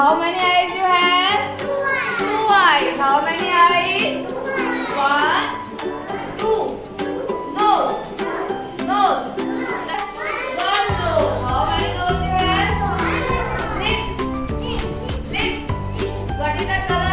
How many eyes you have? Two eyes. How many eyes? One, two. Nose. Nose. One nose. How many nose you have? Lip. Lip. What is the color?